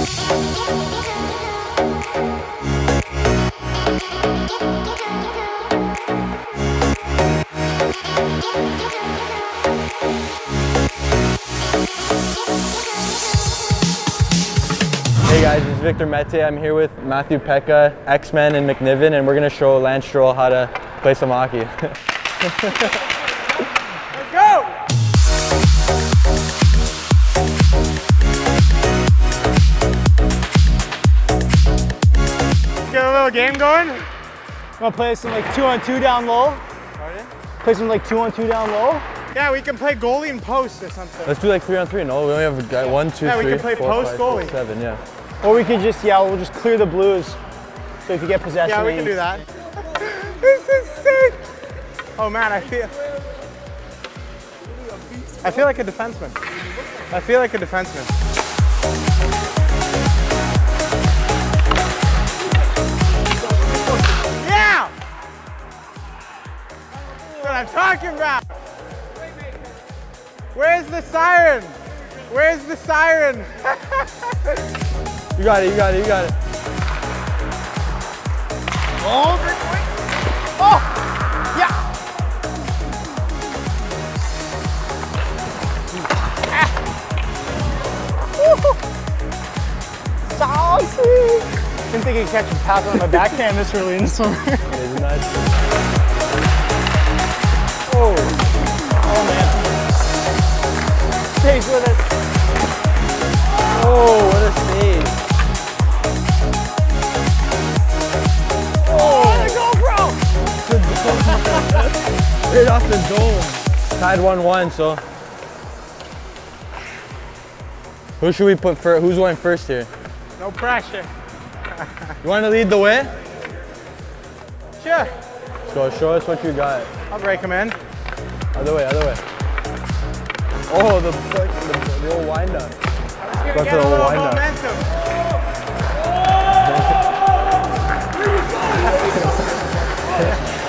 Hey guys, this is Victor Mete. I'm here with Matthew Peca, X-Men, and McNiven, and we're gonna show Lance Stroll how to play some hockey. Let's go! A little game going. Wanna play some like two on two down low? Play some like two on two down low? Yeah, we can play goalie and post or something. Let's do like three on three. No, we only have a guy, one, two, Yeah, we can play four, post five, goalie. six, seven, yeah. Or we could just, yeah, we'll just clear the blues. So if you get possession, Yeah, we can do that. this is sick. Oh man, I feel. I feel like a defenseman. I feel like a defenseman. I'm talking about. Where's the siren? Where's the siren? You got it, you got it, you got it. Oh, yeah. Saucy! Didn't think he'd catch a pass on my backhand this early in the summer. Nice. oh. Man. Stays with it. Oh, what a save. Oh, the GoPro. Right off the dome. Tied 1-1, so. Who should we put first? Who's going first here? No pressure. You want to lead the way? Sure. Go, show us what you got. I'll break him in. Other way, other way. Oh, the, the, the old wind up. Get the little wind up. momentum.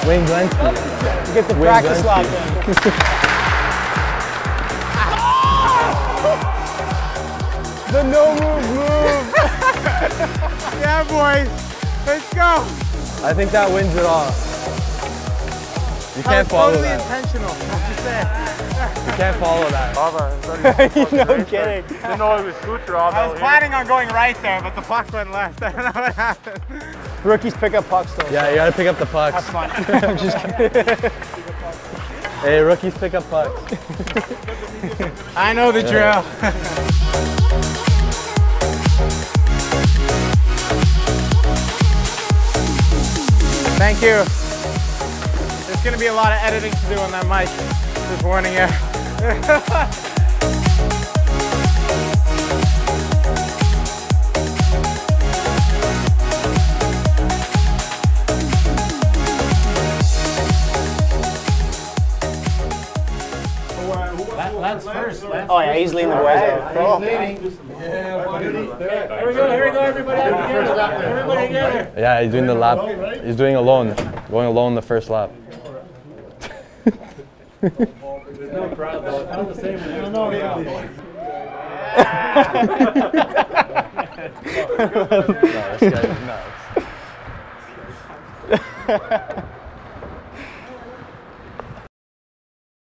Wayne Gretzky. Get the Wayne practice lap in. the no move move. Yeah, boys. Let's go. I think that wins it all. You can't follow totally that. intentional. What you can't follow that. no kidding. Didn't know it was Kucherov I was planning on going right there, but the puck went left. I don't know what happened. Rookies pick up pucks though. Yeah, you gotta pick up the pucks. That's fine. I'm just kidding. Hey, rookies pick up pucks. I know the drill. Thank you. There's gonna be a lot of editing to do on that mic. Just warning you. Lance first. Lance. Oh yeah, he's leading the boys out. Here we go, here we go, everybody together. Everybody together. Yeah, he's doing the lap. He's doing alone. Going alone the first lap. There's no crowd though. It's not the same when there's no crowd. No, this guy is nuts.